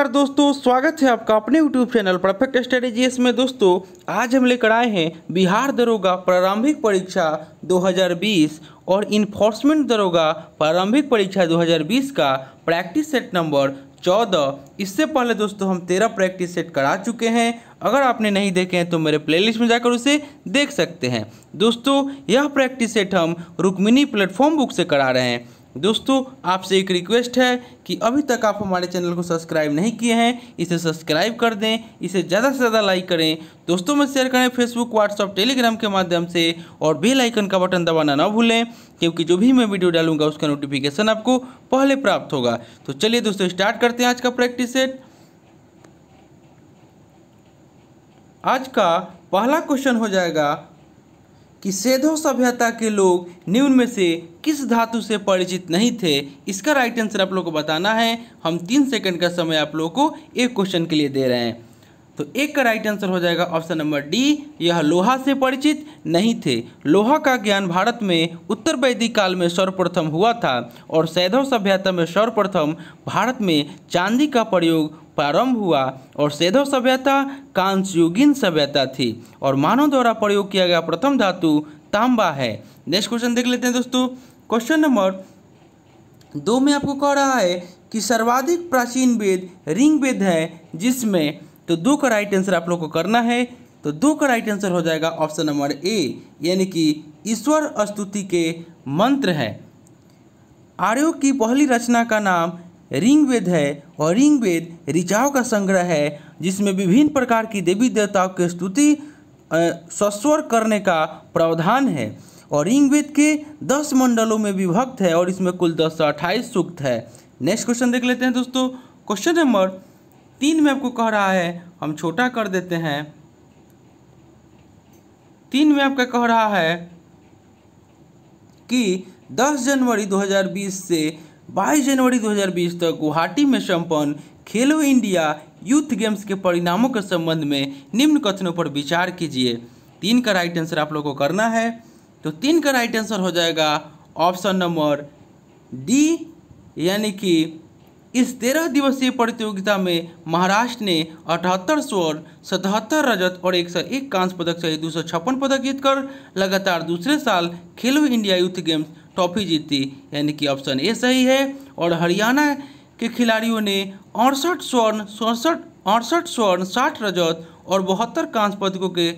नमस्कार दोस्तों, स्वागत है आपका अपने यूट्यूब चैनल परफेक्ट स्ट्रेटेजीज में। दोस्तों, आज हम लेकर आए हैं बिहार दरोगा प्रारंभिक परीक्षा 2020 और इन्फोर्समेंट दरोगा प्रारंभिक परीक्षा 2020 का प्रैक्टिस सेट नंबर 14 इससे पहले दोस्तों, हम 13 प्रैक्टिस सेट करा चुके हैं। अगर आपने नहीं देखे हैं तो मेरे प्लेलिस्ट में जाकर उसे देख सकते हैं। दोस्तों, यह प्रैक्टिस सेट हम रुक्मिनी प्लेटफॉर्म बुक से करा रहे हैं। दोस्तों, आपसे एक रिक्वेस्ट है कि अभी तक आप हमारे चैनल को सब्सक्राइब नहीं किए हैं, इसे सब्सक्राइब कर दें, इसे ज़्यादा से ज़्यादा लाइक करें। दोस्तों में शेयर करें फेसबुक व्हाट्सअप टेलीग्राम के माध्यम से और बेल आइकन का बटन दबाना ना भूलें, क्योंकि जो भी मैं वीडियो डालूँगा, उसका नोटिफिकेशन आपको पहले प्राप्त होगा। तो चलिए दोस्तों स्टार्ट करते हैं आज का प्रैक्टिस सेट आज का पहला क्वेश्चन हो जाएगा कि सेधो सभ्यता के लोग निम्न में से किस धातु से परिचित नहीं थे, इसका राइट आंसर आप लोग को बताना है। हम तीन सेकंड का समय आप लोगों को एक क्वेश्चन के लिए दे रहे हैं। तो एक का राइट आंसर हो जाएगा ऑप्शन नंबर डी यह लोहा से परिचित नहीं थे। लोहा का ज्ञान भारत में उत्तर वैदिक काल में सर्वप्रथम हुआ था और सैधव सभ्यता में सर्वप्रथम भारत में चांदी का प्रयोग प्रारंभ हुआ और सैधव सभ्यता कांस्युगिन सभ्यता थी। और मानव द्वारा प्रयोग किया गया प्रथम धातु तांबा है। नेक्स्ट क्वेश्चन देख लेते हैं दोस्तों। क्वेश्चन नंबर दो में आपको कह रहा है कि सर्वाधिक प्राचीन वेद रिंग वेद है जिसमें तो दो का राइट आंसर आप लोग को करना है। तो दो का राइट आंसर हो जाएगा ऑप्शन नंबर ए यानी कि ईश्वर स्तुति के मंत्र है। आर्यों की पहली रचना का नाम रिंग वेद है और रिंग वेद ऋचाओं का संग्रह है, जिसमें विभिन्न प्रकार की देवी देवताओं की स्तुति सस्वर करने का प्रावधान है। और रिंग वेद के दस मंडलों में विभक्त है और इसमें कुल दस सौ अट्ठाईस सूक्त है। नेक्स्ट क्वेश्चन देख लेते हैं दोस्तों। क्वेश्चन नंबर तीन में आपको कह रहा है, हम छोटा कर देते हैं। तीन में आपका कह रहा है कि 10 जनवरी 2020 से 22 जनवरी 2020 तक गुवाहाटी में संपन्न खेलो इंडिया यूथ गेम्स के परिणामों के संबंध में निम्न कथनों पर विचार कीजिए। तीन का राइट आंसर आप लोगों को करना है। तो तीन का राइट आंसर हो जाएगा ऑप्शन नंबर डी यानी कि इस तेरह दिवसीय प्रतियोगिता में महाराष्ट्र ने अठहत्तर स्वर्ण, सतहत्तर रजत और एक सौ एक कांस्य पदक सहित दो सौ छप्पन पदक जीतकर लगातार दूसरे साल खेलो इंडिया यूथ गेम्स ट्रॉफी जीती, यानी कि ऑप्शन ए सही है। और हरियाणा के खिलाड़ियों ने अड़सठ स्वर्ण, सड़सठ, अड़सठ स्वर्ण, साठ रजत और बहत्तर कांस्य पदकों के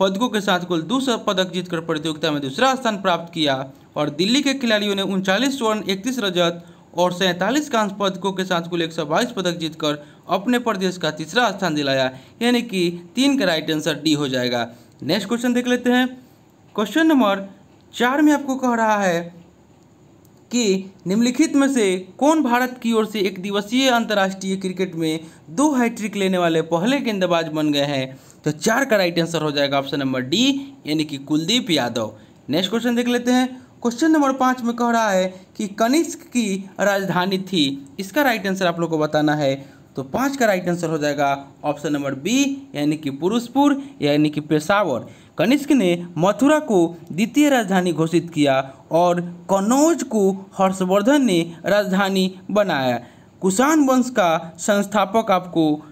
पदकों के साथ कुल दो सौ पदक जीतकर प्रतियोगिता में दूसरा स्थान प्राप्त किया। और दिल्ली के खिलाड़ियों ने उनचालीस स्वर्ण, इकतीस रजत और सैंतालीस कांस्य पदकों के साथ कुल एक सौ बाईस पदक जीतकर अपने प्रदेश का तीसरा स्थान दिलाया। यानी कि तीन का राइट आंसर डी हो जाएगा। नेक्स्ट क्वेश्चन देख लेते हैं। क्वेश्चन नंबर चार में आपको कह रहा है कि निम्नलिखित में से कौन भारत की ओर से एक दिवसीय अंतर्राष्ट्रीय क्रिकेट में दो हैट्रिक लेने वाले पहले गेंदबाज बन गए हैं? तो चार का राइट आंसर हो जाएगा ऑप्शन नंबर डी यानी कि कुलदीप यादव। नेक्स्ट क्वेश्चन देख लेते हैं। क्वेश्चन नंबर पाँच में कह रहा है कि कनिष्क की राजधानी थी। इसका राइट आंसर आप लोग को बताना है। तो पाँच का राइट आंसर हो जाएगा ऑप्शन नंबर बी यानी कि पुरुषपुर, यानी कि पेशावर। कनिष्क ने मथुरा को द्वितीय राजधानी घोषित किया और कन्नौज को हर्षवर्धन ने राजधानी बनाया। कुषाण वंश का संस्थापक आपको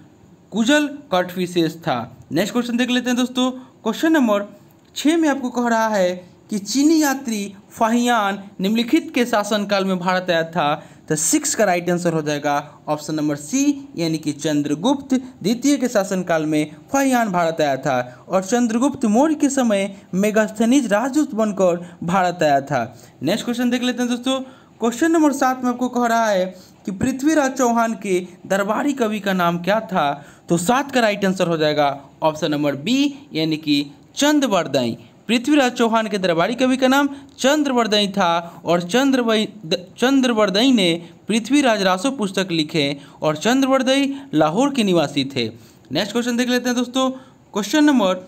कुजल कटविशेष था। नेक्स्ट क्वेश्चन देख लेते हैं दोस्तों। क्वेश्चन नंबर छः में आपको कह रहा है कि चीनी यात्री फाहियान निम्नलिखित के शासनकाल में भारत आया था। तो सिक्स का राइट आंसर हो जाएगा ऑप्शन नंबर सी यानी कि चंद्रगुप्त, द्वितीय के शासनकाल में फाहियान भारत आया था और चंद्रगुप्त मौर्य के समय मेगास्थनीज राजदूत बनकर भारत आया था। नेक्स्ट क्वेश्चन देख लेते हैं दोस्तों। क्वेश्चन नंबर सात में आपको कह रहा है कि पृथ्वीराज चौहान के दरबारी कवि का नाम क्या था? तो सात का राइट आंसर हो जाएगा ऑप्शन नंबर बी यानी कि चंद्रवर्दई पृथ्वीराज चौहान के दरबारी कवि का नाम चंद्रवर्दई था और चंद्रवई चंद्रवर्दई ने पृथ्वीराज रासो पुस्तक लिखे और चंद्रवर्दई लाहौर के निवासी थे। नेक्स्ट क्वेश्चन देख लेते हैं दोस्तों। क्वेश्चन नंबर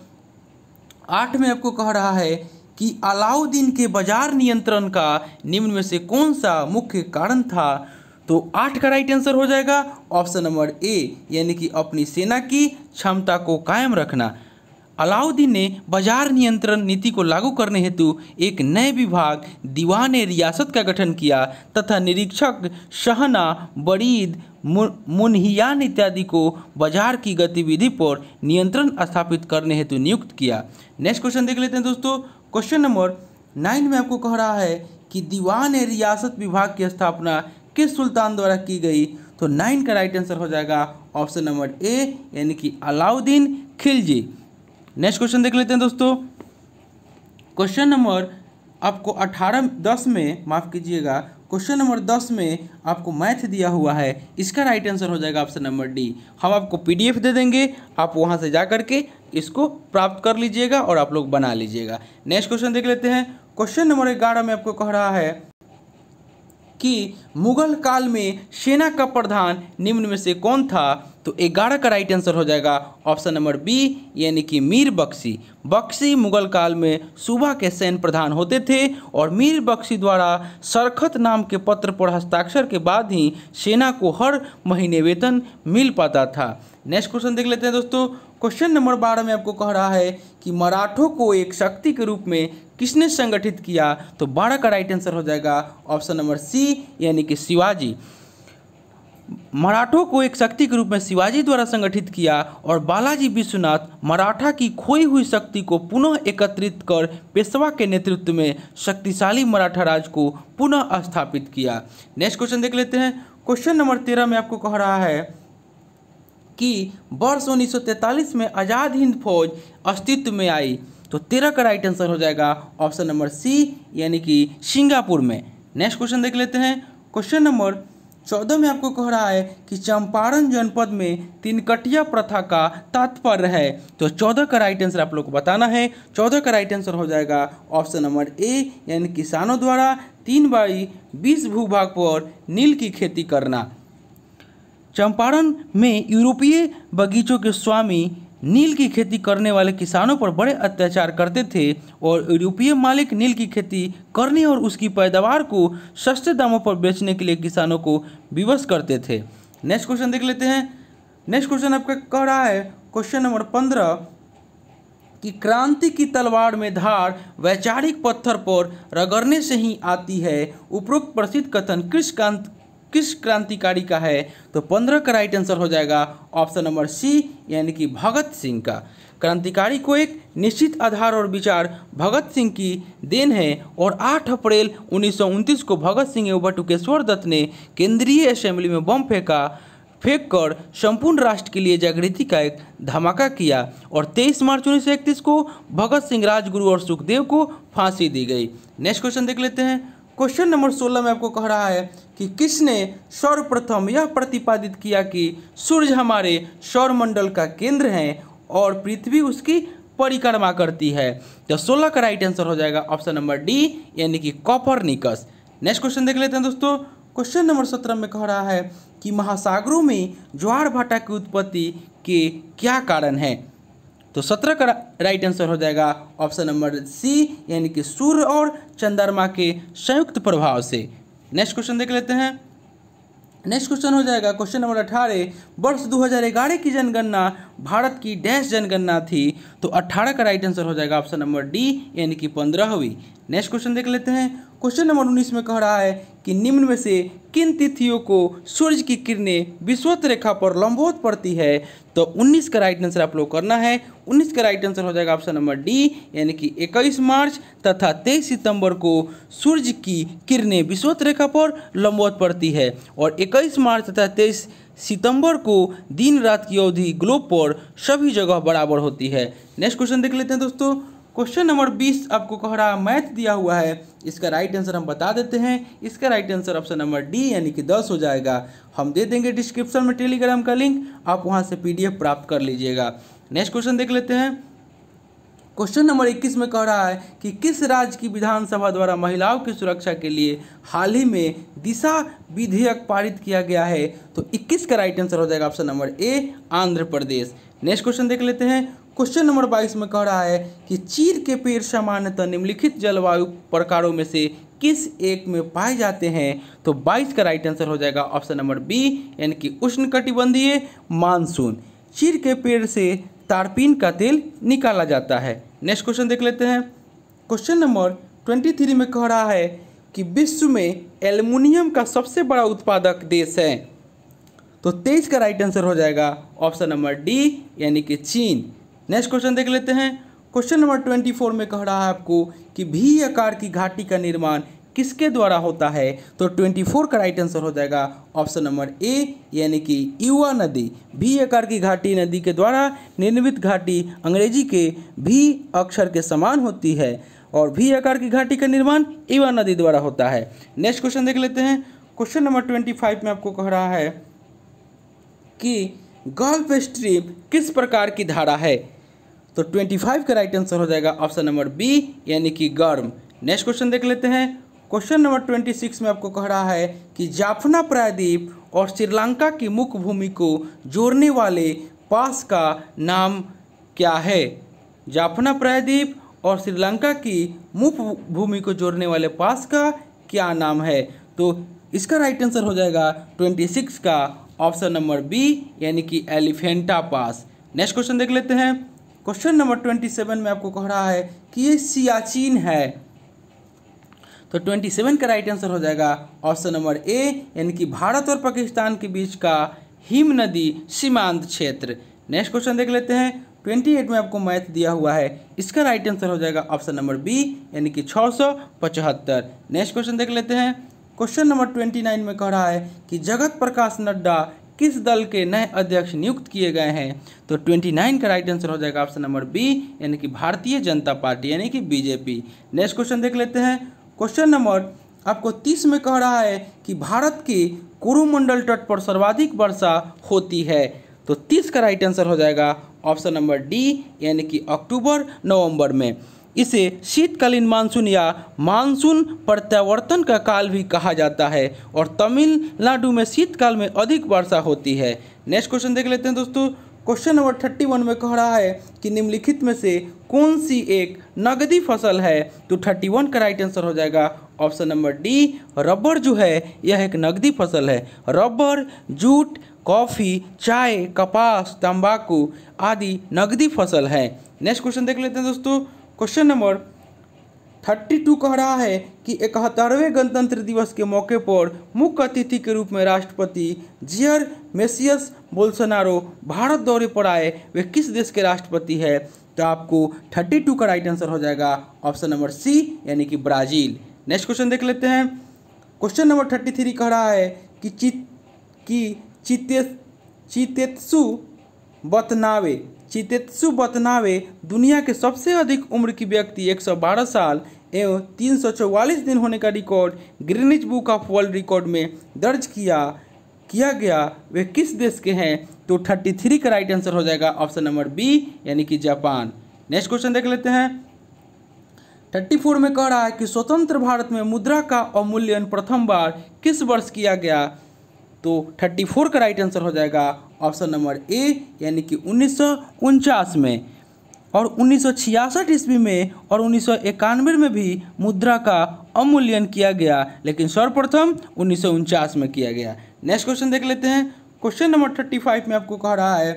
आठ में आपको कह रहा है कि अलाउद्दीन के बाज़ार नियंत्रण का निम्न में से कौन सा मुख्य कारण था? तो आठ का राइट आंसर हो जाएगा। ऑप्शन नंबर ए यानी कि अपनी सेना की क्षमता को कायम रखना। अलाउद्दीन ने बाज़ार नियंत्रण नीति को लागू करने हेतु एक नए विभाग, दीवान रियासत का गठन किया तथा निरीक्षक शहना, बरीद मुनहियान इत्यादि को बाज़ार की गतिविधि पर नियंत्रण स्थापित करने हेतु नियुक्त किया। नेक्स्ट क्वेश्चन देख लेते हैं दोस्तों। क्वेश्चन नंबर नाइन में आपको कह रहा है कि दीवान रियासत विभाग की स्थापना किस सुल्तान द्वारा की गई? तो नाइन का राइट आंसर हो जाएगा ऑप्शन नंबर ए यानी कि अलाउद्दीन खिलजी। नेक्स्ट क्वेश्चन देख लेते हैं दोस्तों। क्वेश्चन नंबर आपको अठारह, दस में, माफ़ कीजिएगा क्वेश्चन नंबर दस में आपको मैथ दिया हुआ है। इसका राइट आंसर हो जाएगा ऑप्शन नंबर डी हम आपको पीडीएफ दे देंगे, आप वहाँ से जा करके इसको प्राप्त कर लीजिएगा और आप लोग बना लीजिएगा। नेक्स्ट क्वेश्चन देख लेते हैं। क्वेश्चन नंबर ग्यारह में आपको कह रहा है कि मुगल काल में सेना का प्रधान निम्न में से कौन था? तो ग्यारह का राइट आंसर हो जाएगा ऑप्शन नंबर बी यानी कि मीर बख्शी। बख्शी मुगल काल में सूबा के सैन्य प्रधान होते थे और मीर बख्शी द्वारा सरखत नाम के पत्र पर हस्ताक्षर के बाद ही सेना को हर महीने वेतन मिल पाता था। नेक्स्ट क्वेश्चन देख लेते हैं दोस्तों। क्वेश्चन नंबर बारह में आपको कह रहा है कि मराठों को एक शक्ति के रूप में किसने संगठित किया? तो बारह का राइट आंसर हो जाएगा ऑप्शन नंबर सी यानी कि शिवाजी। मराठों को एक शक्ति के रूप में शिवाजी द्वारा संगठित किया और बालाजी विश्वनाथ मराठा की खोई हुई शक्ति को पुनः एकत्रित कर पेशवा के नेतृत्व में शक्तिशाली मराठा राज को पुनः स्थापित किया। नेक्स्ट क्वेश्चन देख लेते हैं। क्वेश्चन नंबर तेरह में आपको कह रहा है कि वर्ष 1943 में आज़ाद हिंद फौज अस्तित्व में आई। तो तेरह का राइट आंसर हो जाएगा ऑप्शन नंबर सी यानी कि सिंगापुर में। नेक्स्ट क्वेश्चन देख लेते हैं। क्वेश्चन नंबर चौदह में आपको कह रहा है कि चंपारण जनपद में तिनकटिया प्रथा का तात्पर्य है। तो चौदह का राइट आंसर आप लोग को बताना है। चौदह का राइट आंसर हो जाएगा ऑप्शन नंबर ए यानी किसानों द्वारा तीन बाई बीस भूभाग पर नील की खेती करना। चंपारण में यूरोपीय बगीचों के स्वामी नील की खेती करने वाले किसानों पर बड़े अत्याचार करते थे और यूरोपीय मालिक नील की खेती करने और उसकी पैदावार को सस्ते दामों पर बेचने के लिए किसानों को विवश करते थे। नेक्स्ट क्वेश्चन देख लेते हैं। नेक्स्ट क्वेश्चन आपका कह रहा है क्वेश्चन नंबर पंद्रह, कि क्रांति की तलवार में धार वैचारिक पत्थर पर रगड़ने से ही आती है। उपरोक्त प्रसिद्ध कथन किस किस क्रांतिकारी का है? तो पंद्रह का राइट आंसर हो जाएगा ऑप्शन नंबर सी यानी कि भगत सिंह का। क्रांतिकारी को एक निश्चित आधार और विचार भगत सिंह की देन है और 8 अप्रैल उन्नीस सौ उनतीस को भगत सिंह एवं बटुकेश्वर दत्त ने केंद्रीय असेंबली में बम फेंका फेंक कर संपूर्ण राष्ट्र के लिए जागृति का एक धमाका किया और 23 मार्च उन्नीस सौ इकतीस को भगत सिंह राजगुरु और सुखदेव को फांसी दी गई। नेक्स्ट क्वेश्चन देख लेते हैं। क्वेश्चन नंबर सोलह में आपको कह रहा है कि किसने सर्वप्रथम यह प्रतिपादित किया कि सूर्य हमारे सौरमंडल का केंद्र है और पृथ्वी उसकी परिक्रमा करती है? तो सोलह का राइट आंसर हो जाएगा ऑप्शन नंबर डी यानी कि कॉपर निकस नेक्स्ट क्वेश्चन देख लेते हैं दोस्तों. क्वेश्चन नंबर सत्रह में कह रहा है कि महासागरों में ज्वार भाटा की उत्पत्ति के क्या कारण है? तो सत्रह का राइट आंसर हो जाएगा ऑप्शन नंबर सी यानी कि सूर्य और चंद्रमा के संयुक्त प्रभाव से। नेक्स्ट क्वेश्चन देख लेते हैं। नेक्स्ट क्वेश्चन हो जाएगा क्वेश्चन नंबर अठारह। वर्ष 2011 की जनगणना, भारत की डैश जनगणना थी तो 18 का राइट आंसर हो जाएगा ऑप्शन नंबर डी यानी कि पंद्रहवीं। नेक्स्ट क्वेश्चन देख लेते हैं। क्वेश्चन नंबर उन्नीस में कह रहा है कि निम्न में से किन तिथियों को सूर्य की किरणें विश्वत रेखा पर लंबोत पड़ती है? तो 19 का राइट आंसर आप लोग करना है। 19 का राइट आंसर हो जाएगा ऑप्शन नंबर डी यानी कि 21 मार्च तथा 23 सितंबर को सूर्य की किरणें विश्वत रेखा पर लंबोत पड़ती है। और 21 मार्च तथा 23 सितंबर को दिन रात की अवधि ग्लोब पर सभी जगह बराबर होती है। नेक्स्ट क्वेश्चन देख लेते हैं दोस्तों। क्वेश्चन नंबर बीस आपको कह रहा है, मैथ दिया हुआ है। इसका राइट आंसर हम बता देते हैं। इसका right answer option number D यानी कि दस हो जाएगा। हम दे देंगे डिस्क्रिप्शन में टेलीग्राम का लिंक आप वहाँ से पीडीएफ प्राप्त कर लीजिएगा। नेक्स्ट क्वेश्चन देख लेते हैं। क्वेश्चन नंबर इक्कीस में कह रहा है कि किस राज्य की विधानसभा द्वारा महिलाओं की सुरक्षा के लिए हाल ही में दिशा विधेयक पारित किया गया है? तो 21 का राइट आंसर हो जाएगा option number A Andhra Pradesh. Next question देख लेते हैं। क्वेश्चन नंबर बाईस में कह रहा है कि चीर के पेड़ सामान्यतः निम्नलिखित जलवायु प्रकारों में से किस एक में पाए जाते हैं? तो बाईस का राइट आंसर हो जाएगा ऑप्शन नंबर बी यानी कि उष्ण कटिबंधीय मानसून। चीर के पेड़ से तारपीन का तेल निकाला जाता है। नेक्स्ट क्वेश्चन देख लेते हैं। क्वेश्चन नंबर ट्वेंटी थ्री में कह रहा है कि विश्व में एल्युमिनियम का सबसे बड़ा उत्पादक देश है। तो तेईस का राइट आंसर हो जाएगा ऑप्शन नंबर डी यानी कि चीन। नेक्स्ट क्वेश्चन देख लेते हैं। क्वेश्चन नंबर ट्वेंटी फोर में कह रहा है आपको कि भी आकार की घाटी का निर्माण किसके द्वारा होता है? तो ट्वेंटी फोर का राइट आंसर हो जाएगा ऑप्शन नंबर ए यानी कि युवा नदी। भी आकार की घाटी नदी के द्वारा निर्मित घाटी अंग्रेज़ी के भी अक्षर के समान होती है और भी आकार की घाटी का निर्माण युवा नदी द्वारा होता है। नेक्स्ट क्वेश्चन देख लेते हैं। क्वेश्चन नंबर ट्वेंटी फाइव में आपको कह रहा है कि गल्फ स्ट्रीम किस प्रकार की धारा है? तो 25 का राइट आंसर हो जाएगा ऑप्शन नंबर बी यानी कि गर्म। नेक्स्ट क्वेश्चन देख लेते हैं। क्वेश्चन नंबर 26 में आपको कह रहा है कि जाफना प्रायद्वीप और श्रीलंका की मुख्य भूमि को जोड़ने वाले पास का नाम क्या है? जाफना प्रायद्वीप और श्रीलंका की मुख्य भूमि को जोड़ने वाले पास का क्या नाम है? तो इसका राइट आंसर हो जाएगा 26 का ऑप्शन नंबर बी यानी कि एलिफेंटा पास। नेक्स्ट क्वेश्चन देख लेते हैं। क्वेश्चन नंबर 27 में आपको कह रहा है कि ये सियाचिन है। तो 27 का राइट आंसर हो जाएगा ऑप्शन नंबर ए यानी कि भारत और पाकिस्तान के बीच का हिम नदी सीमांत क्षेत्र। नेक्स्ट क्वेश्चन देख लेते हैं। 28 में आपको मैथ दिया हुआ है। इसका राइट आंसर हो जाएगा ऑप्शन नंबर बी यानी कि छः सौ पचहत्तर। नेक्स्ट क्वेश्चन देख लेते हैं। क्वेश्चन नंबर 29 में कह रहा है कि जगत प्रकाश नड्डा किस दल के नए अध्यक्ष नियुक्त किए गए हैं? तो 29 का राइट आंसर हो जाएगा ऑप्शन नंबर बी यानी कि भारतीय जनता पार्टी, यानी कि बीजेपी नेक्स्ट क्वेश्चन देख लेते हैं। क्वेश्चन नंबर आपको तीस में कह रहा है कि भारत के कुरुमंडल तट पर सर्वाधिक वर्षा होती है। तो तीस का राइट आंसर हो जाएगा ऑप्शन नंबर डी यानी कि अक्टूबर, नवंबर में। इसे शीतकालीन मानसून या मानसून प्रत्यावर्तन का काल भी कहा जाता है और तमिलनाडु में शीतकाल में अधिक वर्षा होती है। नेक्स्ट क्वेश्चन देख लेते हैं दोस्तों। क्वेश्चन नंबर थर्टी वन में कह रहा है कि निम्नलिखित में से कौन सी एक नगदी फ़सल है? तो थर्टी वन का राइट आंसर हो जाएगा। ऑप्शन नंबर डी रबर जो है, यह एक नगदी फ़सल है। रबर, जूट, कॉफ़ी, चाय, कपास, तंबाकू आदि नगदी फ़सल है। नेक्स्ट क्वेश्चन देख लेते हैं दोस्तों। क्वेश्चन नंबर थर्टी टू कह रहा है कि इकहत्तरवें गणतंत्र दिवस के मौके पर मुख्य अतिथि के रूप में राष्ट्रपति जियर मेसियस बोल्सनारो भारत दौरे पर आए। वे किस देश के राष्ट्रपति है? तो आपको थर्टी टू का राइट आंसर हो जाएगा। ऑप्शन नंबर सी यानी कि ब्राज़ील। नेक्स्ट क्वेश्चन देख लेते हैं। क्वेश्चन नंबर थर्टी थ्री कह रहा है कि चित कि चिते, चितेत्सु बतनावे। चितेत्सु बतनावे दुनिया के सबसे अधिक उम्र की व्यक्ति 112 साल एवं 344 दिन होने का record Greenwich book of world record में दर्ज किया किया गया। वे किस देश के हैं? तो 33 का राइट आंसर हो जाएगा ऑप्शन नंबर बी यानी कि जापान। नेक्स्ट क्वेश्चन देख लेते हैं। 34 में कह रहा है कि स्वतंत्र भारत में मुद्रा का अवमूल्यन प्रथम बार किस वर्ष किया गया? तो 34 का राइट आंसर हो जाएगा ऑप्शन नंबर ए यानी कि उन्नीस में। और उन्नीस ईस्वी में और उन्नीस सौ इक्यानवे में भी मुद्रा का अवमूल्यन किया गया, लेकिन सर्वप्रथम उन्नीस सौ उनचास में किया गया। नेक्स्ट क्वेश्चन देख लेते हैं। क्वेश्चन नंबर थर्टी फाइव में आपको कह रहा है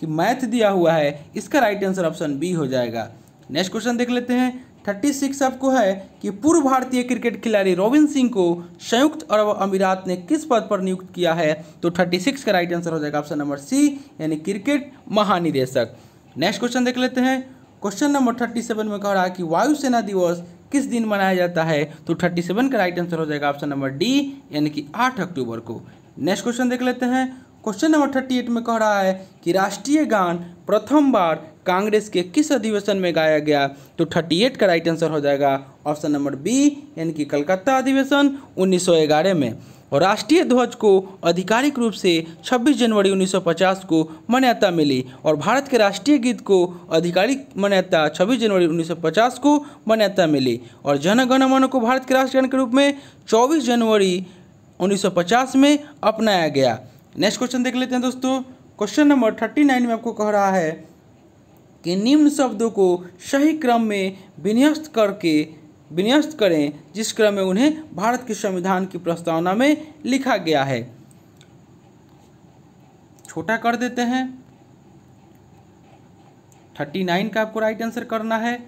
कि मैथ दिया हुआ है, इसका राइट आंसर ऑप्शन बी हो जाएगा। नेक्स्ट क्वेश्चन देख लेते हैं। थर्टी सिक्स आपको है कि पूर्व भारतीय क्रिकेट खिलाड़ी रोबिन सिंह को संयुक्त अरब अमीरात ने किस पद पर नियुक्त किया है? तो थर्टी सिक्स का राइट आंसर हो जाएगा ऑप्शन नंबर सी यानी क्रिकेट महानिदेशक। नेक्स्ट क्वेश्चन देख लेते हैं। क्वेश्चन नंबर थर्टी सेवन में कह रहा है कि वायुसेना दिवस किस दिन मनाया जाता है? तो थर्टी सेवन का राइट आंसर हो जाएगा ऑप्शन नंबर डी यानी कि आठ अक्टूबर को। नेक्स्ट क्वेश्चन देख लेते हैं। क्वेश्चन नंबर थर्टी एट में कह रहा है कि राष्ट्रीय गान प्रथम बार कांग्रेस के किस अधिवेशन में गाया गया? तो थर्टी एट का राइट आंसर हो जाएगा ऑप्शन नंबर बी यानी कि कलकत्ता अधिवेशन 1911 में। और राष्ट्रीय ध्वज को आधिकारिक रूप से 26 जनवरी 1950 को मान्यता मिली और भारत के राष्ट्रीय गीत को आधिकारिक मान्यता 26 जनवरी 1950 को मान्यता मिली। और जन गण मन को भारत के राष्ट्रगान के रूप में 24 जनवरी 1950 में अपनाया गया। नेक्स्ट क्वेश्चन देख लेते हैं दोस्तों। क्वेश्चन नंबर थर्टी नाइन में आपको कह रहा है कि निम्न शब्दों को सही क्रम में विन्यस्त करके, विन्यस्त करें, जिस क्रम में उन्हें भारत के संविधान की प्रस्तावना में लिखा गया है। छोटा कर देते हैं। थर्टी नाइन का आपको राइट आंसर करना है।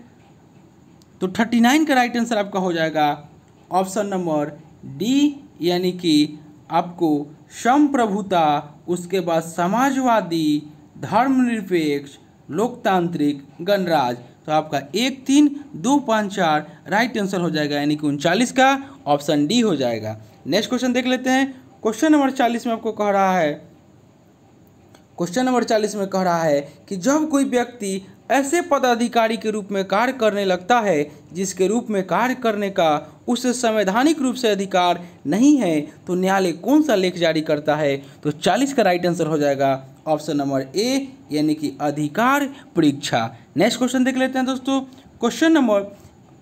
तो थर्टी नाइन का राइट आंसर आपका हो जाएगा ऑप्शन नंबर डी यानी कि आपको संप्रभुता उसके बाद समाजवादी, धर्मनिरपेक्ष, लोकतांत्रिक गणराज तो आपका एक तीन, दो पाँच चार राइट आंसर हो जाएगा, यानी कि उनचालीस का ऑप्शन डी हो जाएगा। नेक्स्ट क्वेश्चन देख लेते हैं। क्वेश्चन नंबर चालीस में आपको कह रहा है। क्वेश्चन नंबर चालीस में कह रहा है कि जब कोई व्यक्ति ऐसे पदाधिकारी के रूप में कार्य करने लगता है, जिसके रूप में कार्य करने का उसे संवैधानिक रूप से अधिकार नहीं है तो न्यायालय कौन सा लेख जारी करता है? तो चालीस का राइट आंसर हो जाएगा ऑप्शन नंबर ए, यानी कि अधिकार परीक्षा। नेक्स्ट क्वेश्चन देख लेते हैं दोस्तों। क्वेश्चन नंबर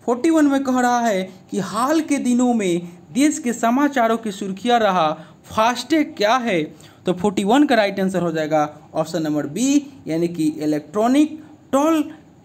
फोर्टी वन में कह रहा है कि हाल के दिनों में देश के समाचारों की सुर्खियाँ रहा, फास्टैग क्या है? तो फोर्टी वन का राइट आंसर हो जाएगा ऑप्शन नंबर बी, यानी कि electronic toll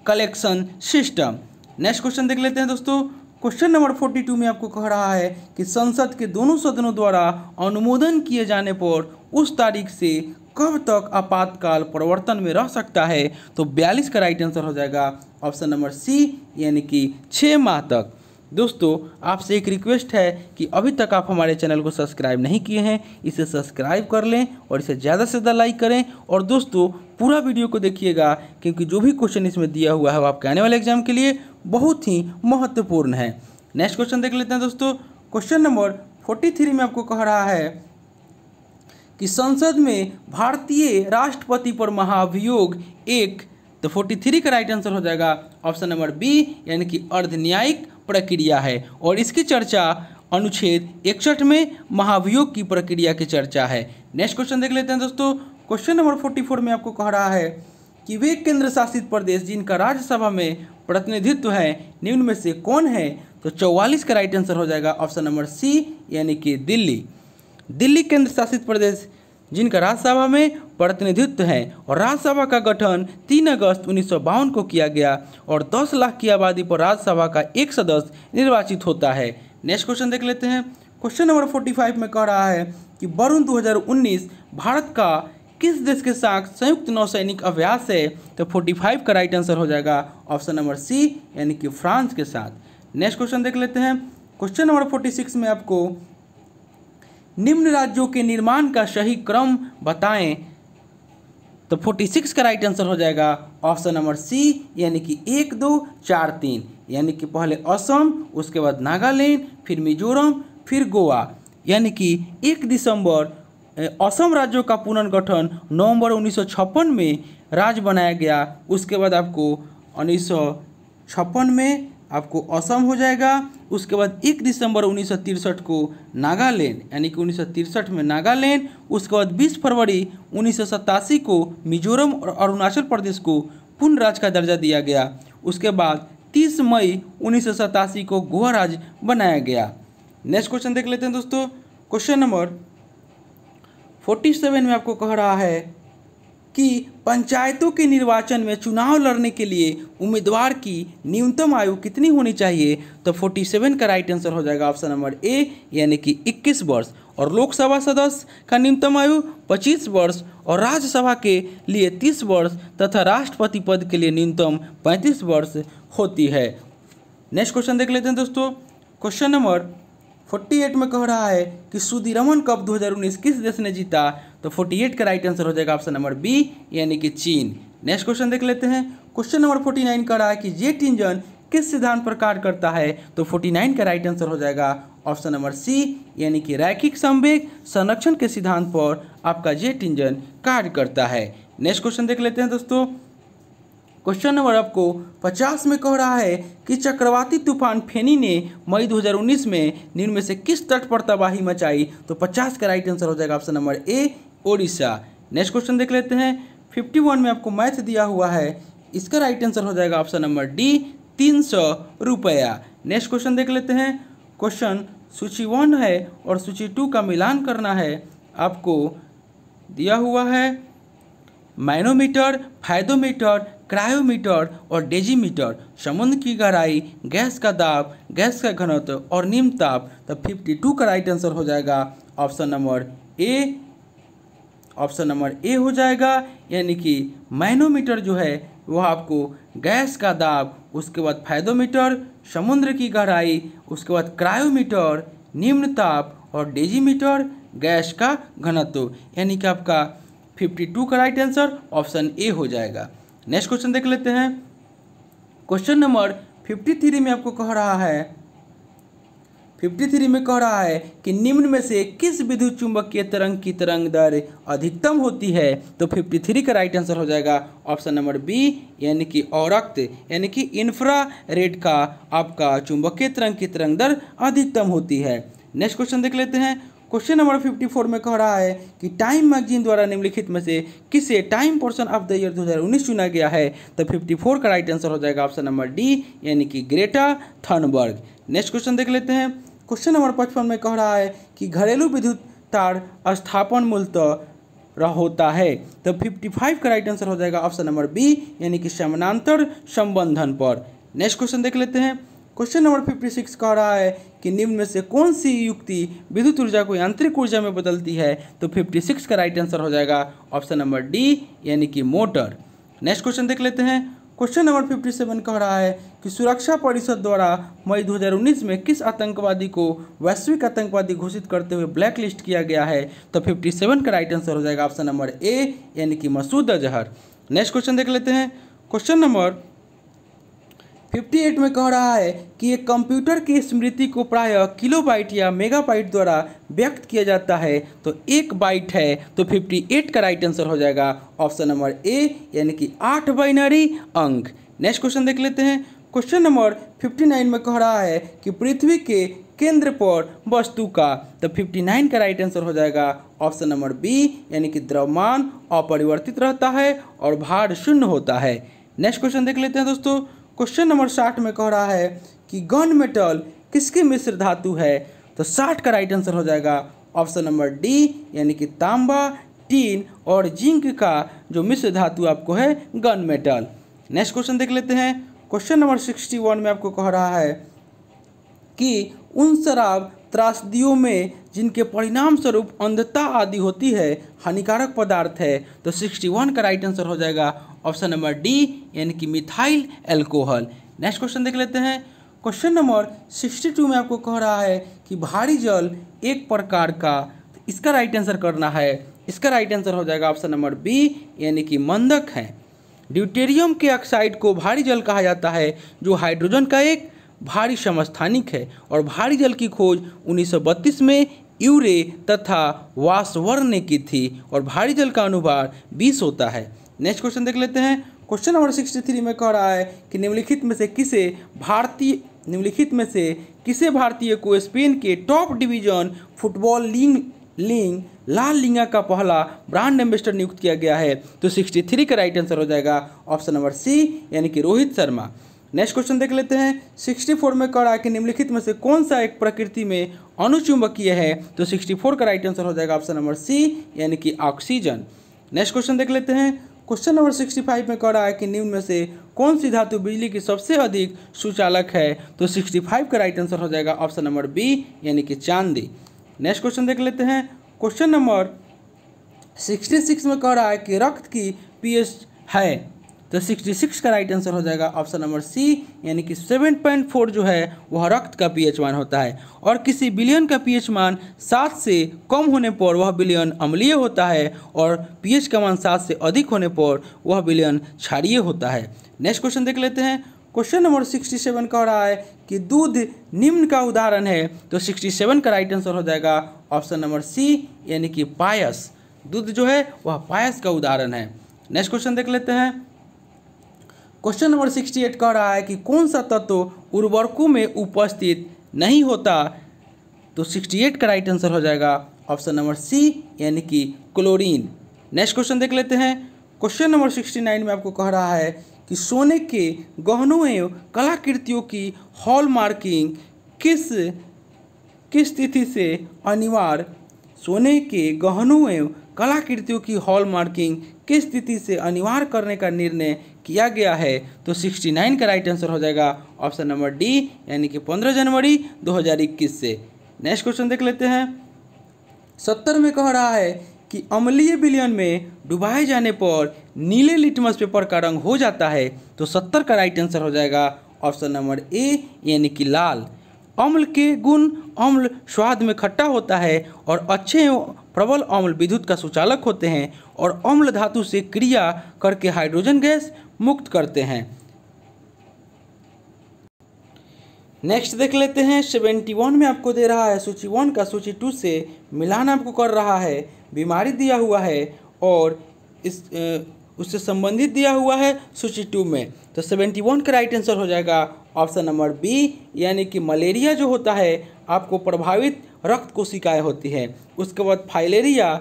collection system. Next question देख लेते हैं दोस्तों। क्वेश्चन नंबर फोर्टी टू में आपको कह रहा है कि संसद के दोनों सदनों द्वारा अनुमोदन किए जाने पर उस तारीख से कब तक आपातकाल प्रवर्तन में रह सकता है? तो बयालीस का राइट आंसर हो जाएगा ऑप्शन नंबर सी, यानी कि छः माह तक। दोस्तों, आपसे एक रिक्वेस्ट है कि अभी तक आप हमारे चैनल को सब्सक्राइब नहीं किए हैं, इसे सब्सक्राइब कर लें और इसे ज़्यादा से ज़्यादा लाइक करें। और दोस्तों, पूरा वीडियो को देखिएगा, क्योंकि जो भी क्वेश्चन इसमें दिया हुआ है वो आपके आने वाले एग्ज़ाम के लिए बहुत ही महत्वपूर्ण है। नेक्स्ट क्वेश्चन देख लेते हैं दोस्तों। क्वेश्चन नंबर फोर्टी थ्री में आपको कह रहा है कि संसद में भारतीय राष्ट्रपति पर महाभियोग एक तो फोर्टी थ्री का राइट आंसर हो जाएगा। ऑप्शन नंबर बी यानी कि अर्ध न्यायिक प्रक्रिया है और इसकी चर्चा अनुच्छेद इकसठ में महाभियोग की प्रक्रिया की चर्चा है। नेक्स्ट क्वेश्चन देख लेते हैं दोस्तों। क्वेश्चन नंबर फोर्टी फोर में आपको कह रहा है कि वे केंद्र शासित प्रदेश जिनका राज्यसभा में प्रतिनिधित्व है, निम्न में से कौन है? तो चौवालीस का राइट आंसर हो जाएगा ऑप्शन नंबर सी यानी कि दिल्ली। दिल्ली केंद्र शासित प्रदेश जिनका राज्यसभा में प्रतिनिधित्व है। और राज्यसभा का गठन 3 अगस्त उन्नीस सौ बावन को किया गया और 10 लाख की आबादी पर राज्यसभा का एक सदस्य निर्वाचित होता है। नेक्स्ट क्वेश्चन देख लेते हैं। क्वेश्चन नंबर 45 में कह रहा है कि वरुण 2019 भारत का किस देश के साथ संयुक्त नौसैनिक अभ्यास है? तो 45 का राइट आंसर हो जाएगा ऑप्शन नंबर सी यानी कि फ्रांस के साथ। नेक्स्ट क्वेश्चन देख लेते हैं। क्वेश्चन नंबर 46 में आपको निम्न राज्यों के निर्माण का सही क्रम बताएँ तो 46 का राइट आंसर हो जाएगा ऑप्शन नंबर सी यानी कि एक, दो, चार, तीन। यानी कि पहले असम, उसके बाद नागालैंड, फिर मिजोरम, फिर गोवा। यानी कि एक दिसंबर असम राज्यों का पुनर्गठन नवंबर उन्नीस सौ छप्पन में राज्य बनाया गया। उसके बाद आपको उन्नीस सौ छप्पन में आपको असम हो जाएगा। उसके बाद एक दिसंबर उन्नीस को नागालैंड, यानी कि उन्नीस में नागालैंड, उसके बाद 20 फरवरी उन्नीस सौ सतासी को मिजोरम और अरुणाचल प्रदेश को पूर्ण राज्य का दर्जा दिया गया। उसके बाद 30 मई उन्नीस सौ सतासी को गोवा राज्य बनाया गया। नेक्स्ट क्वेश्चन देख लेते हैं दोस्तों। क्वेश्चन नंबर 47 में आपको कह रहा है कि पंचायतों के निर्वाचन में चुनाव लड़ने के लिए उम्मीदवार की न्यूनतम आयु कितनी होनी चाहिए? तो 47 का राइट आंसर हो जाएगा ऑप्शन नंबर ए यानी कि 21 वर्ष। और लोकसभा सदस्य का न्यूनतम आयु 25 वर्ष। और राज्यसभा के लिए 30 वर्ष तथा राष्ट्रपति पद के लिए न्यूनतम 35 वर्ष होती है। नेक्स्ट क्वेश्चन देख लेते हैं दोस्तों। क्वेश्चन नंबर 48 में कह रहा है कि सुदीरमन कप 2019 किस देश ने जीता? तो 48 का राइट आंसर हो जाएगा ऑप्शन नंबर बी यानी कि चीन। नेक्स्ट क्वेश्चन देख लेते हैं। क्वेश्चन नंबर 49 कह रहा है कि जेट इंजन किस सिद्धांत पर कार्य करता है? तो 49 का राइट आंसर हो जाएगा ऑप्शन नंबर सी यानी कि रैखिक संवेग संरक्षण के सिद्धांत पर आपका जेट इंजन कार्य करता है। नेक्स्ट क्वेश्चन देख लेते हैं दोस्तों। क्वेश्चन नंबर आपको 50 में कह रहा है कि चक्रवाती तूफ़ान फेनी ने मई 2019 में निम्न में से किस तट पर तबाही मचाई? तो 50 का राइट आंसर हो जाएगा option number A Odisha. Next question देख लेते हैं। 51 में आपको मैथ दिया हुआ है। इसका राइट आंसर हो जाएगा ऑप्शन नंबर डी तीन सौ रुपया। नेक्स्ट क्वेश्चन देख लेते हैं। क्वेश्चन सूची वन है और सूची टू का मिलान करना है। आपको दिया हुआ है माइनोमीटर फायदोमीटर क्रायोमीटर और डेजीमीटर। समुद्र की गहराई, गैस का दाब, गैस का घनत्व और निम्न ताप। तो 52 का राइट आंसर हो जाएगा option number A option number A हो जाएगा, यानी कि मैनोमीटर जो है, वह आपको गैस का दाब, उसके बाद फायदोमीटर समुद्र की गहराई, उसके बाद क्रायोमीटर, निम्न ताप और डेजीमीटर गैस का घनत्व। यानी कि आपका 52 का राइट आंसर ऑप्शन ए हो जाएगा। नेक्स्ट क्वेश्चन देख लेते हैं। क्वेश्चन नंबर 53 में आपको कह रहा है 53 में कह रहा है कि निम्न में से किस विद्युत चुंबकीय तरंग की तरंग दर अधिकतम होती है? तो 53 का राइट आंसर हो जाएगा ऑप्शन नंबर बी यानी कि औरक्त, यानी कि इन्फ्रा रेड का आपका चुंबकीय तरंग की तरंग दर अधिकतम होती है। नेक्स्ट क्वेश्चन देख लेते हैं। क्वेश्चन नंबर 54 में कह रहा है कि टाइम मैगजीन द्वारा निम्नलिखित में से किसे Time person of the year 2019 चुना गया है? तो 54 का राइट आंसर हो जाएगा ऑप्शन नंबर डी यानी कि ग्रेटा थनबर्ग नेक्स्ट क्वेश्चन देख लेते हैं। क्वेश्चन नंबर पचपन में कह रहा है कि घरेलू विद्युत तार स्थापन मूलतः होता है। तो 55 का राइट आंसर हो जाएगा ऑप्शन नंबर बी यानी कि समानांतर संबंधन पर। नेक्स्ट क्वेश्चन देख लेते हैं। क्वेश्चन नंबर 56 कह रहा है कि निम्न में से कौन सी युक्ति विद्युत ऊर्जा को यांत्रिक ऊर्जा में बदलती है? तो 56 का राइट आंसर हो जाएगा ऑप्शन नंबर डी यानी कि मोटर नेक्स्ट क्वेश्चन देख लेते हैं। क्वेश्चन नंबर 57 कह रहा है कि सुरक्षा परिषद द्वारा मई 2019 में किस आतंकवादी को वैश्विक आतंकवादी घोषित करते हुए ब्लैक लिस्ट किया गया है? तो 57 का राइट आंसर हो जाएगा ऑप्शन नंबर ए यानी कि मसूद अजहर। नेक्स्ट क्वेश्चन देख लेते हैं। क्वेश्चन नंबर 58 में कह रहा है कि एक कंप्यूटर की स्मृति को प्रायः किलोबाइट या मेगाबाइट द्वारा व्यक्त किया जाता है। तो एक बाइट है तो 58 का राइट आंसर हो जाएगा ऑप्शन नंबर ए यानी कि आठ बाइनरी अंक। नेक्स्ट क्वेश्चन देख लेते हैं। क्वेश्चन नंबर 59 में कह रहा है कि पृथ्वी के केंद्र पर वस्तु का तो 59 का राइट आंसर हो जाएगा ऑप्शन नंबर बी यानी कि द्रव्यमान अपरिवर्तित रहता है और भार शून्य होता है। नेक्स्ट क्वेश्चन देख लेते हैं दोस्तों। क्वेश्चन नंबर साठ में कह रहा है कि गन मेटल किसकी मिश्र धातु है? तो साठ का राइट आंसर हो जाएगा ऑप्शन नंबर डी यानी कि तांबा, टीन और जिंक का जो मिश्र धातु आपको है गन मेटल। नेक्स्ट क्वेश्चन देख लेते हैं। क्वेश्चन नंबर सिक्सटी वन में आपको कह रहा है कि उन शराब त्रासदियों में, जिनके परिणाम स्वरूप अंधता आदि होती है, हानिकारक पदार्थ है तो 61 का राइट आंसर हो जाएगा ऑप्शन नंबर डी यानी कि मिथाइल एल्कोहल नेक्स्ट क्वेश्चन देख लेते हैं। क्वेश्चन नंबर 62 में आपको कह रहा है कि भारी जल एक प्रकार का तो इसका राइट आंसर करना है। इसका राइट आंसर हो जाएगा ऑप्शन नंबर बी यानी कि मंदक है। ड्यूटेरियम के ऑक्साइड को भारी जल कहा जाता है, जो हाइड्रोजन का एक भारी समस्थानिक है और भारी जल की खोज 1932 में यूरे तथा वासवर ने की थी और भारी जल का अनुभार 20 होता है। नेक्स्ट क्वेश्चन देख लेते हैं। क्वेश्चन नंबर 63 में कह रहा है कि निम्नलिखित में से किसे भारतीय निम्नलिखित में से किसे भारतीय को स्पेन के टॉप डिवीज़न फुटबॉल लीग लिंग लाल लिंगा का पहला ब्रांड एम्बेसडर नियुक्त किया गया है? तो 63 का राइट आंसर हो जाएगा ऑप्शन नंबर सी यानी कि रोहित शर्मा। नेक्स्ट क्वेश्चन देख लेते हैं। 64 में कह रहा है कि निम्नलिखित में से कौन सा एक प्रकृति में अनुचुंबकीय है? तो 64 का राइट आंसर हो जाएगा ऑप्शन नंबर सी यानी कि ऑक्सीजन नेक्स्ट क्वेश्चन देख लेते हैं। क्वेश्चन नंबर 65 में कह रहा है कि निम्न में से कौन सी धातु बिजली की सबसे अधिक सुचालक है? तो 65 का राइट आंसर हो जाएगा ऑप्शन नंबर बी यानी कि चांदी. नेक्स्ट क्वेश्चन देख लेते हैं। क्वेश्चन नंबर 66 में कह रहा है कि रक्त की पीएच है। तो 66 का राइट आंसर हो जाएगा ऑप्शन नंबर सी यानी कि 7.4 जो है, वह रक्त का पीएच मान होता है। और किसी बिलियन का पीएच मान सात से कम होने पर वह बिलियन अम्लीय होता है, और पीएच का मान सात से अधिक होने पर वह बिलियन क्षारीय होता है। नेक्स्ट क्वेश्चन देख लेते हैं। क्वेश्चन नंबर 67 कह रहा है कि दूध निम्न का उदाहरण है तो 67 का राइट आंसर हो जाएगा ऑप्शन नंबर सी यानी कि पायस। दूध जो है, वह पायस का उदाहरण है। नेक्स्ट क्वेश्चन देख लेते हैं। क्वेश्चन नंबर 68 कह रहा है कि कौन सा तत्व उर्वरकों में उपस्थित नहीं होता? तो 68 का राइट आंसर हो जाएगा ऑप्शन नंबर सी यानी कि क्लोरीन नेक्स्ट क्वेश्चन देख लेते हैं। क्वेश्चन नंबर 69 में आपको कह रहा है कि सोने के गहनों एवं कलाकृतियों की हॉल मार्किंग किस किस तिथि से अनिवार्य? सोने के गहनों एवं कलाकृतियों की हॉल मार्किंग किस तिथि से अनिवार्य करने का निर्णय किया गया है तो 69 का राइट आंसर हो जाएगा ऑप्शन नंबर डी यानी कि 15 जनवरी 2021 से। नेक्स्ट क्वेश्चन देख लेते हैं। सत्तर में कह रहा है कि अम्लीय विलयन में डुबाए जाने पर नीले लिटमस पेपर का रंग हो जाता है तो सत्तर का राइट आंसर हो जाएगा ऑप्शन नंबर ए यानी कि लाल। अम्ल के गुण अम्ल स्वाद में खट्टा होता है और अच्छे प्रबल अम्ल विद्युत का सुचालक होते हैं और अम्ल धातु से क्रिया करके हाइड्रोजन गैस मुक्त करते हैं। नेक्स्ट देख लेते हैं सेवेंटी वन में आपको दे रहा है, सूची वन का, सूची टू से मिलान आपको कर रहा है, बीमारी दिया हुआ है और इस उससे संबंधित दिया हुआ है सूची टू में। तो सेवेंटी वन का राइट आंसर हो जाएगा ऑप्शन नंबर बी यानी कि मलेरिया जो होता है, आपको प्रभावित रक्त कोशिकाएँ होती है। उसके बाद फाइलेरिया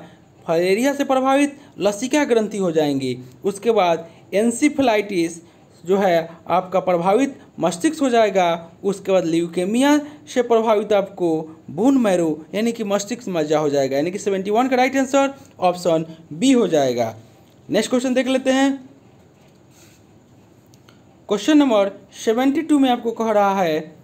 फाइलेरिया से प्रभावित लसिका ग्रंथि हो जाएँगी। उसके बाद एंसीफेलाइटिस जो है आपका प्रभावित मस्तिष्क हो जाएगा। उसके बाद ल्यूकेमिया से प्रभावित आपको बून मैरो यानी कि मस्तिष्क मज्जा हो जाएगा। यानी कि सेवेंटी वन का राइट आंसर ऑप्शन बी हो जाएगा। नेक्स्ट क्वेश्चन देख लेते हैं। क्वेश्चन नंबर सेवेंटी टू में आपको कह रहा है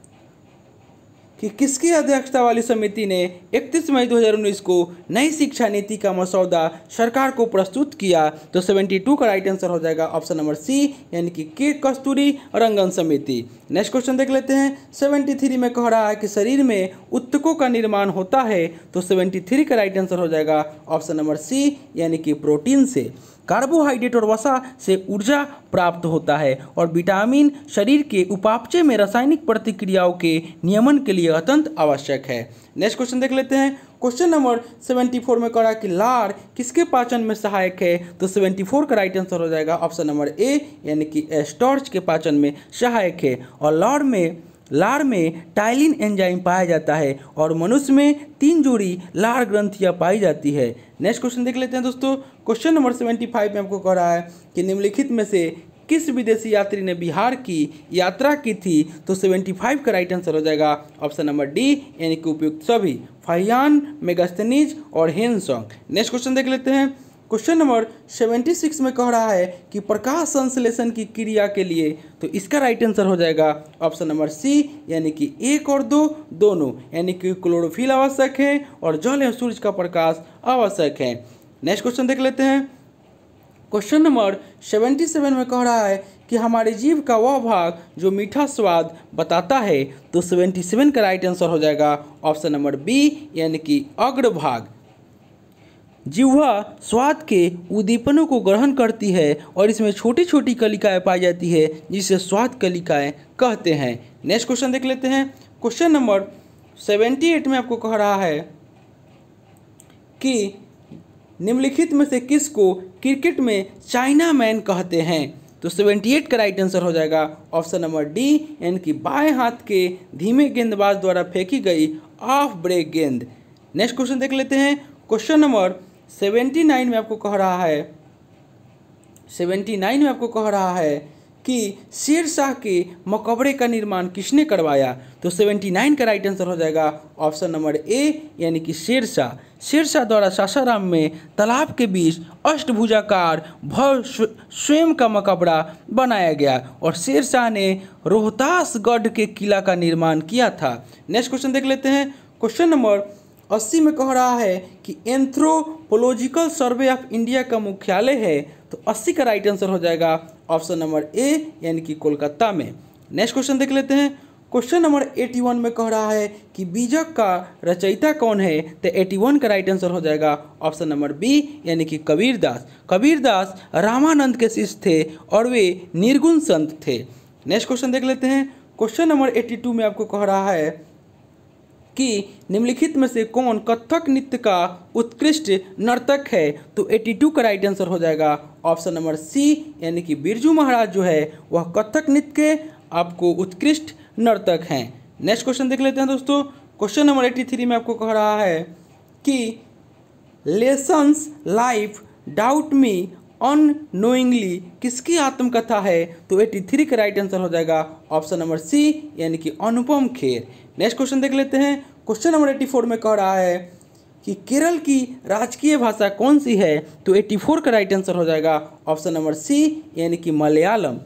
कि किसकी अध्यक्षता वाली समिति ने 31 मई 2019 को नई शिक्षा नीति का मसौदा सरकार को प्रस्तुत किया? तो 72 का राइट आंसर हो जाएगा ऑप्शन नंबर सी यानी कि के कस्तूरी रंगन समिति। नेक्स्ट क्वेश्चन देख लेते हैं। 73 में कह रहा है कि शरीर में उत्तकों का निर्माण होता है तो 73 का राइट आंसर हो जाएगा ऑप्शन नंबर सी यानी कि प्रोटीन से। कार्बोहाइड्रेट और वसा से ऊर्जा प्राप्त होता है और विटामिन शरीर के उपापचय में रासायनिक प्रतिक्रियाओं के नियमन के लिए अत्यंत आवश्यक है। नेक्स्ट क्वेश्चन देख लेते हैं। क्वेश्चन नंबर 74 में कहा कि लार किसके पाचन में सहायक है? तो 74 का राइट आंसर हो जाएगा ऑप्शन नंबर ए यानी कि स्टॉर्च के पाचन में सहायक है। और लार में लार में टाइलिन एंजाइम पाया जाता है और मनुष्य में तीन जोड़ी लार ग्रंथियाँ पाई जाती है। नेक्स्ट क्वेश्चन देख लेते हैं दोस्तों। क्वेश्चन नंबर सेवेंटी फाइव में आपको कह रहा है कि निम्नलिखित में से किस विदेशी यात्री ने बिहार की यात्रा की थी? तो 75 का राइट आंसर हो जाएगा ऑप्शन नंबर डी, यानी कि उपयुक्त सभी फाहियान मेगास्तनीज और हेनसोंग। नेक्स्ट क्वेश्चन देख लेते हैं। क्वेश्चन नंबर 76 में कह रहा है कि प्रकाश संश्लेषण की क्रिया के लिए तो इसका राइट आंसर हो जाएगा ऑप्शन नंबर सी यानी कि एक और दो, दोनों, यानी कि क्लोरोफिल आवश्यक है और जल एवं सूर्य का प्रकाश आवश्यक है। नेक्स्ट क्वेश्चन देख लेते हैं। क्वेश्चन नंबर 77 में कह रहा है कि हमारे जीव का वह भाग जो मीठा स्वाद बताता है तो 77 का राइट आंसर हो जाएगा ऑप्शन नंबर बी यानी कि अग्रभाग। जिह्वा स्वाद के उद्दीपनों को ग्रहण करती है और इसमें छोटी छोटी कलिकाएँ पाई जाती है, जिसे स्वाद कलिकाएँ कहते हैं। नेक्स्ट क्वेश्चन देख लेते हैं। क्वेश्चन नंबर 78 में आपको कह रहा है कि निम्नलिखित में से किसको क्रिकेट में चाइना मैन कहते हैं? तो 78 का राइट आंसर हो जाएगा ऑप्शन नंबर डी यानी कि बाएँ हाथ के धीमे गेंदबाज द्वारा फेंकी गई ऑफ़ ब्रेक गेंद। नेक्स्ट क्वेश्चन देख लेते हैं। क्वेश्चन नंबर 79 में आपको कह रहा है 79 में आपको कह रहा है कि शेर शाह के मकबरे का निर्माण किसने करवाया? तो 79 का राइट आंसर हो जाएगा ऑप्शन नंबर ए यानी कि शेर शाह शेर शाह द्वारा सासाराम में तालाब के बीच अष्टभुजाकार भव स्वयं का मकबरा बनाया गया और शेर शाह ने रोहतासगढ़ के किला का निर्माण किया था। नेक्स्ट क्वेश्चन देख लेते हैं। क्वेश्चन नंबर अस्सी में कह रहा है कि एंथ्रोपोलॉजिकल सर्वे ऑफ़ इंडिया का मुख्यालय है तो अस्सी का राइट आंसर हो जाएगा ऑप्शन नंबर ए यानी कि कोलकाता में। नेक्स्ट क्वेश्चन देख लेते हैं। क्वेश्चन नंबर 81 में कह रहा है कि बीजक का रचयिता कौन है तो 81 का राइट आंसर हो जाएगा ऑप्शन नंबर बी यानी कि कबीर दास। कबीर दास रामानंद के शिष्य थे और वे निर्गुण संत थे। नेक्स्ट क्वेश्चन देख लेते हैं। क्वेश्चन नंबर 82 में आपको कह रहा है कि निम्नलिखित में से कौन कथक नृत्य का उत्कृष्ट नर्तक है? तो 82 का राइट आंसर हो जाएगा ऑप्शन नंबर सी यानी कि बिरजू महाराज जो है, वह कथक नृत्य के आपको उत्कृष्ट नर्तक हैं। नेक्स्ट क्वेश्चन देख लेते हैं दोस्तों। क्वेश्चन नंबर 83 में आपको कह रहा है कि lessons life taught me unknowingly किसकी आत्मकथा है? तो 83 का राइट आंसर हो जाएगा ऑप्शन नंबर सी यानी कि अनुपम खेर। नेक्स्ट क्वेश्चन देख लेते हैं। क्वेश्चन नंबर 84 में कह रहा है कि केरल की राजकीय भाषा कौन सी है? तो 84 का राइट आंसर हो जाएगा ऑप्शन नंबर सी यानी कि मलयालम।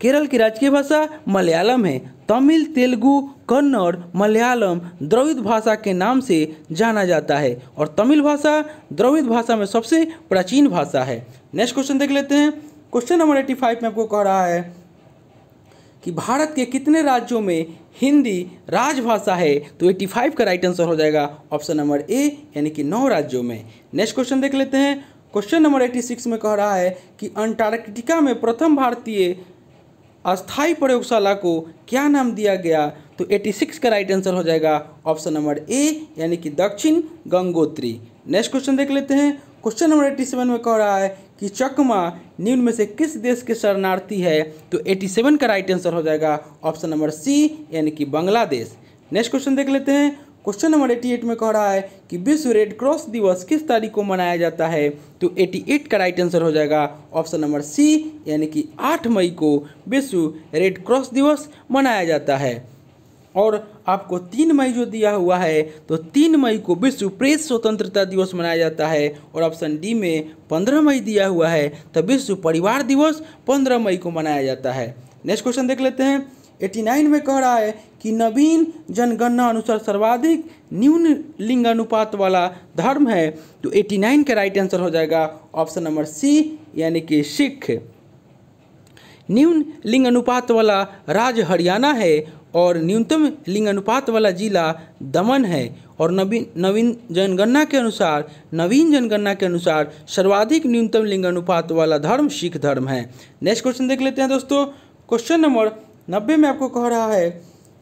केरल की राजकीय भाषा मलयालम है। तमिल, तेलुगु, कन्नड़, मलयालम द्रविड़ भाषा के नाम से जाना जाता है और तमिल भाषा द्रविड़ भाषा में सबसे प्राचीन भाषा है। नेक्स्ट क्वेश्चन देख लेते हैं। क्वेश्चन नंबर 85 में आपको कह रहा है कि भारत के कितने राज्यों में हिंदी राजभाषा है तो 85 का राइट आंसर हो जाएगा ऑप्शन नंबर ए यानी कि नौ राज्यों में। नेक्स्ट क्वेश्चन देख लेते हैं। क्वेश्चन नंबर 86 में कह रहा है कि अंटार्कटिका में प्रथम भारतीय अस्थाई प्रयोगशाला को क्या नाम दिया गया? तो 86 का राइट आंसर हो जाएगा ऑप्शन नंबर ए यानी कि दक्षिण गंगोत्री। नेक्स्ट क्वेश्चन देख लेते हैं। क्वेश्चन नंबर 87 में कह रहा है कि चकमा निम्न में से किस देश के शरणार्थी है? तो 87 का राइट आंसर हो जाएगा ऑप्शन नंबर सी यानी कि बांग्लादेश। नेक्स्ट क्वेश्चन देख लेते हैं। क्वेश्चन नंबर 88 में कह रहा है कि विश्व रेड क्रॉस दिवस किस तारीख को मनाया जाता है? तो 88 का राइट आंसर हो जाएगा ऑप्शन नंबर सी यानी कि 8 मई को विश्व रेड क्रॉस दिवस मनाया जाता है। और आपको तीन मई जो दिया हुआ है तो तीन मई को विश्व प्रेस स्वतंत्रता दिवस मनाया जाता है। और ऑप्शन डी में पंद्रह मई दिया हुआ है तो विश्व परिवार दिवस पंद्रह मई को मनाया जाता है। नेक्स्ट क्वेश्चन देख लेते हैं। 89 में कह रहा है कि नवीन जनगणना अनुसार सर्वाधिक न्यून लिंग अनुपात वाला धर्म है तो 89 का राइट आंसर हो जाएगा ऑप्शन नंबर सी, यानी कि सिख। न्यून लिंग अनुपात वाला राज्य हरियाणा है और न्यूनतम लिंग अनुपात वाला जिला दमन है। और नवीन नवीन जनगणना के अनुसार, नवीन जनगणना के अनुसार सर्वाधिक न्यूनतम लिंग अनुपात वाला धर्म सिख धर्म है। नेक्स्ट क्वेश्चन देख लेते हैं दोस्तों। क्वेश्चन नंबर नब्बे में आपको कह रहा है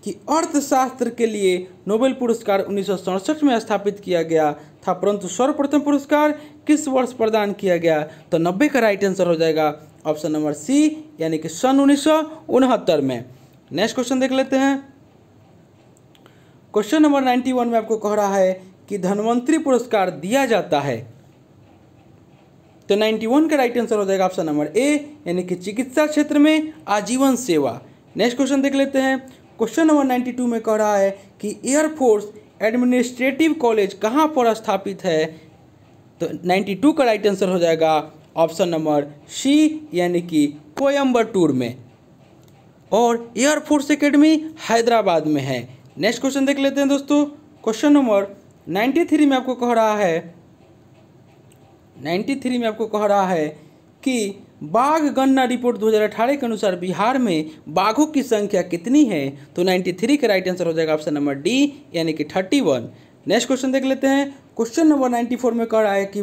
कि अर्थशास्त्र के लिए नोबेल पुरस्कार उन्नीस सौ सड़सठ में स्थापित किया गया था, परंतु सर्वप्रथम पुरस्कार किस वर्ष प्रदान किया गया? तो नब्बे का राइट आंसर हो जाएगा ऑप्शन नंबर सी यानी कि सन उन्नीस सौ उनहत्तर में। नेक्स्ट क्वेश्चन देख लेते हैं। क्वेश्चन नंबर नाइन्टी वन में आपको कह रहा है कि धनवंतरी पुरस्कार दिया जाता है। तो 91 का राइट आंसर हो जाएगा ऑप्शन नंबर ए यानी कि चिकित्सा क्षेत्र में आजीवन सेवा। नेक्स्ट क्वेश्चन देख लेते हैं। क्वेश्चन नंबर 92 में कह रहा है कि एयरफोर्स एडमिनिस्ट्रेटिव कॉलेज कहाँ पर स्थापित है? तो 92 का राइट आंसर हो जाएगा ऑप्शन नंबर सी यानी कि कोयम्बटूर में। और एयरफोर्स एकेडमी हैदराबाद में है। नेक्स्ट क्वेश्चन देख लेते हैं दोस्तों। क्वेश्चन नंबर 93 में आपको कह रहा है। 93 में आपको कह रहा है कि बाघ गणना रिपोर्ट 2018 के अनुसार बिहार में बाघों की संख्या कितनी है? तो 93 का राइट आंसर हो जाएगा ऑप्शन नंबर डी यानी कि 31 नेक्स्ट क्वेश्चन देख लेते हैं। क्वेश्चन नंबर 94 में कह रहा है कि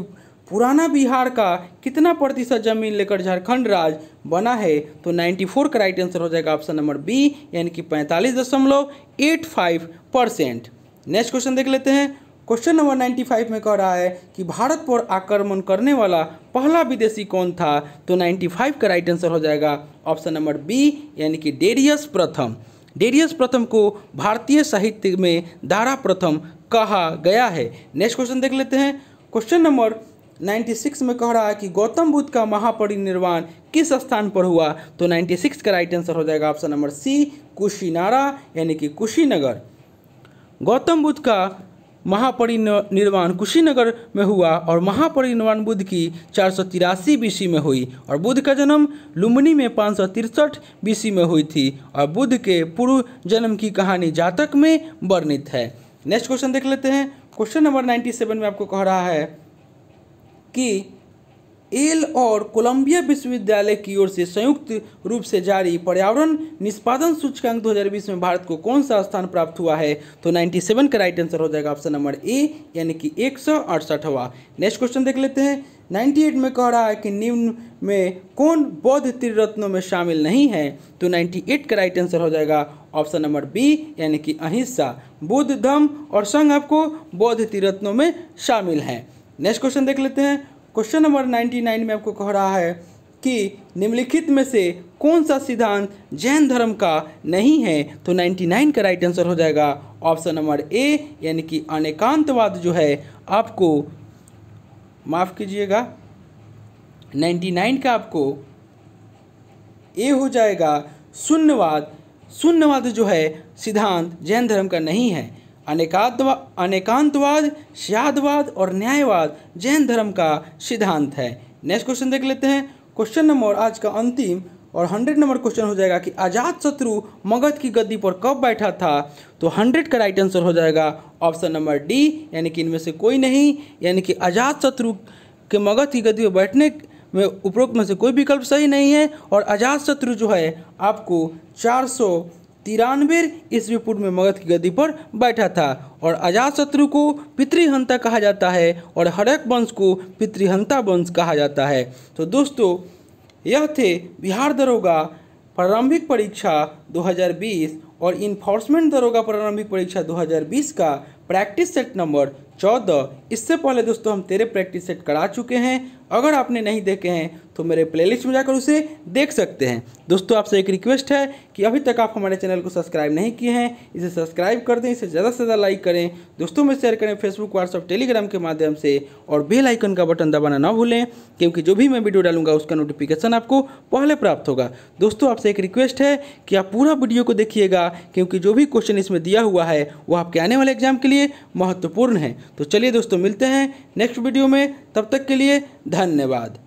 पुराना बिहार का कितना प्रतिशत ज़मीन लेकर झारखंड राज्य बना है तो 94 का राइट आंसर हो जाएगा ऑप्शन नंबर बी यानी कि पैंतालीस दशमलव eight five percent next question देख लेते हैं। क्वेश्चन नंबर 95 में कह रहा है कि भारत पर आक्रमण करने वाला पहला विदेशी कौन था तो 95 का राइट आंसर हो जाएगा ऑप्शन नंबर बी यानी कि डेरियस प्रथम. डेरियस प्रथम को भारतीय साहित्य में दारा प्रथम कहा गया है। नेक्स्ट क्वेश्चन देख लेते हैं। क्वेश्चन नंबर 96 में कह रहा है कि गौतम बुद्ध का महापरिनिर्वाण किस स्थान पर हुआ? तो 96 का राइट आंसर हो जाएगा ऑप्शन नंबर सी कुशीनारा, यानी कि कुशीनगर। गौतम बुद्ध का महापरिनिर्वाण कुशीनगर में हुआ और महापरिनिर्वाण बुद्ध की चार सौ तिरासी में हुई और बुद्ध का जन्म लुम्बिनी में पाँच सौ तिरसठ बीसी में हुई थी और बुद्ध के पूर्व जन्म की कहानी जातक में वर्णित है। नेक्स्ट क्वेश्चन देख लेते हैं। क्वेश्चन नंबर नाइन्टी सेवन में आपको कह रहा है कि एल और कोलंबिया विश्वविद्यालय की ओर से संयुक्त रूप से जारी पर्यावरण निष्पादन सूचकांक 2020 में भारत को कौन सा स्थान प्राप्त हुआ है? तो 97 का राइट आंसर हो जाएगा ऑप्शन नंबर ए, यानी कि एक सौ अड़सठवा। नेक्स्ट क्वेश्चन देख लेते हैं। 98 में कह रहा है कि निम्न में कौन बौद्ध त्रिरत्नों में शामिल नहीं है? तो 98 का राइट आंसर हो जाएगा ऑप्शन नंबर बी, यानी कि अहिंसा। बुद्ध धम्म और संघ आपको बौद्ध त्रिरत्नों में शामिल हैं। नेक्स्ट क्वेश्चन देख लेते हैं। क्वेश्चन नंबर 99 में आपको कह रहा है कि निम्नलिखित में से कौन सा सिद्धांत जैन धर्म का नहीं है? तो 99 का राइट आंसर हो जाएगा ऑप्शन नंबर ए यानी कि अनेकांतवाद जो है, आपको माफ़ कीजिएगा 99 का आपको ए हो जाएगा, शून्यवाद। शून्यवाद जो है, सिद्धांत जैन धर्म का नहीं है। अनेकांतवा अनेकांतवाद, श्यादवाद और न्यायवाद जैन धर्म का सिद्धांत है। नेक्स्ट क्वेश्चन देख लेते हैं। क्वेश्चन नंबर आज का अंतिम और हंड्रेड नंबर क्वेश्चन हो जाएगा कि आज़ाद शत्रु मगध की गद्दी पर कब बैठा था? तो हंड्रेड का राइट आंसर हो जाएगा ऑप्शन नंबर डी यानी कि इनमें से कोई नहीं, यानी कि आज़ाद शत्रु के मगध की गद्दी पर बैठने में उपरोक्त में से कोई विकल्प सही नहीं है और अजात शत्रु जो है आपको चार सौ तिरानवे ईस्वी पूर्व में मगध की गद्दी पर बैठा था और अजात शत्रु को पितृहंता कहा जाता है और हरक वंश को पितृहंता वंश कहा जाता है। तो दोस्तों, यह थे बिहार दरोगा प्रारंभिक परीक्षा 2020 और इन्फोर्समेंट दरोगा प्रारंभिक परीक्षा 2020 का प्रैक्टिस सेट नंबर चौदह इससे पहले दोस्तों हम तेरे प्रैक्टिस सेट करा चुके हैं। अगर आपने नहीं देखे हैं तो मेरे प्लेलिस्ट में जाकर उसे देख सकते हैं। दोस्तों, आपसे एक रिक्वेस्ट है कि अभी तक आप हमारे चैनल को सब्सक्राइब नहीं किए हैं, इसे सब्सक्राइब कर दें, इसे ज़्यादा से ज़्यादा लाइक करें। दोस्तों में शेयर करें फेसबुक व्हाट्सअप टेलीग्राम के माध्यम से और बेल आइकन का बटन दबाना ना भूलें, क्योंकि जो भी मैं वीडियो डालूँगा, उसका नोटिफिकेशन आपको पहले प्राप्त होगा। दोस्तों, आपसे एक रिक्वेस्ट है कि आप पूरा वीडियो को देखिएगा, क्योंकि जो भी क्वेश्चन इसमें दिया हुआ है, वो आपके आने वाले एग्ज़ाम के लिए महत्वपूर्ण है। तो चलिए दोस्तों मिलते हैं नेक्स्ट वीडियो में तब तक के लिए धन्यवाद।